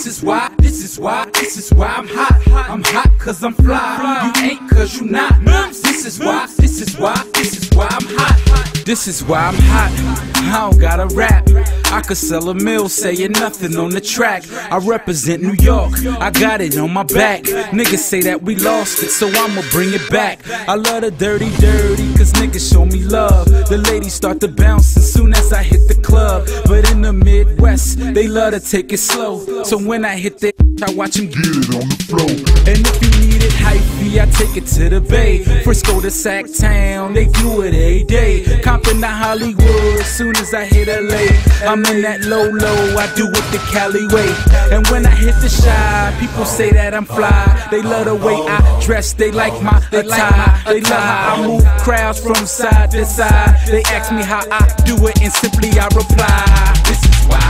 This is why, this is why, this is why I'm hot. I'm hot cause I'm fly. You ain't cause you not. This is why, this is why, this is why I'm hot. This is why I'm hot. I don't gotta rap. I could sell a mill saying nothing on the track. I represent New York, I got it on my back. Niggas say that we lost it, so I'ma bring it back. I love the dirty, dirty, cause niggas show me love. The ladies start to bounce as soon as I hit the club. But in the Midwest, they love to take it slow. So when I hit the I watch them get it on the floor. And if you need it hyphy, I take it to the bay. Frisco to Sac Town, they do it every day. Compton to Hollywood, soon as I hit LA. I'm in that low low, I do it the Cali way. And when I hit the Chi, people say that I'm fly. They love the way I dress, they like my attire. They love how I move crowds from side to side. They ask me how I do it, and simply I reply. This is why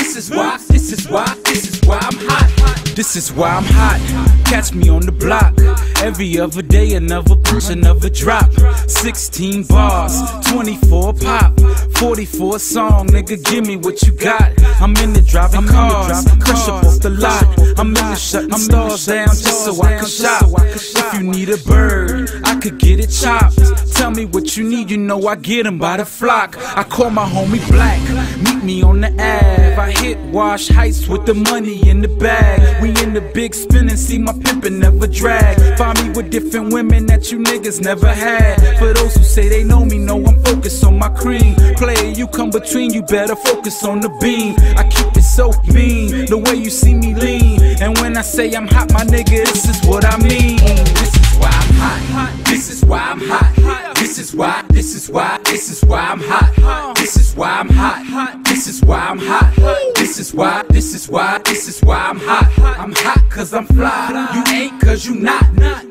This is why, this is why, this is why I'm hot. This is why I'm hot. Catch me on the block. Every other day, another push, another drop. 16 bars, 24 pop, 44 song. Nigga, give me what you got. I'm in the driving cars, crush up off the lot. I'm in the shutting stars down just so I can shop. If you need a bird, I could get it chopped. Tell me what you need, you know I get 'em by the flock. I call my homie Black, meet me on the Ave. I hit Wash Heights with the money in the bag. We in the big spin and see my pimpin' never drag. Find me with different women that you niggas never had. For those who say they know me, know I'm focused on my cream. Player, you come between, you better focus on the beam. I keep it so mean, the way you see me lean. And when I say I'm hot, my nigga, this is what I mean. This is why I'm hot. This is why I'm hot. This is why, this is why, this is why I'm hot. This is why I'm hot. This is why I'm hot. This is why, this is why, this is why I'm hot. I'm hot cause I'm fly. You ain't cause you not.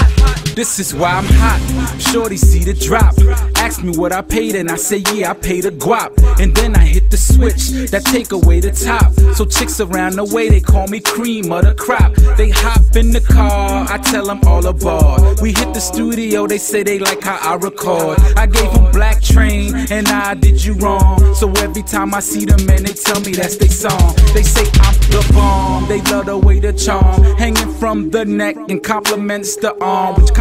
This is why I'm hot. Shorty see the drop. Ask me what I paid and I say yeah I paid a guap. And then I hit the switch that take away the top. So chicks around the way they call me cream of the crop. They hop in the car, I tell them all aboard. We hit the studio, they say they like how I record. I gave them Black Train and I did you wrong. So every time I see them and they tell me that's their song. They say I'm the bomb. They love the way the charm hanging from the neck and compliments the arm, which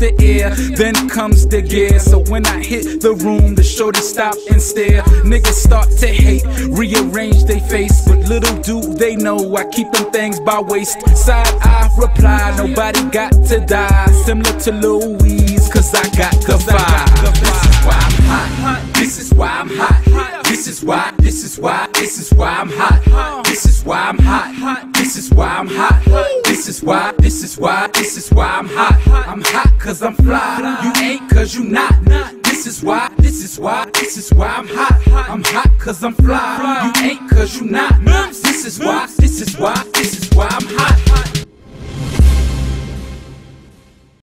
the ear. Then comes the gear. So when I hit the room, the shorty stop and stare. Niggas start to hate, rearrange they face, but little do they know I keep them things by waist. Side I reply, nobody got to die. Similar to Louise, cause I got the vibe. This is why I'm hot. This is why, I'm hot. this is why, this is why this is why I'm hot. This is why I'm hot. This is why I'm hot. This is why, this is why, this is why I'm hot. I'm hot cause I'm fly. You ain't cause you not. This is why, this is why, this is why I'm hot. I'm hot cause I'm fly. You ain't cause you not. This is why, this is why, this is why I'm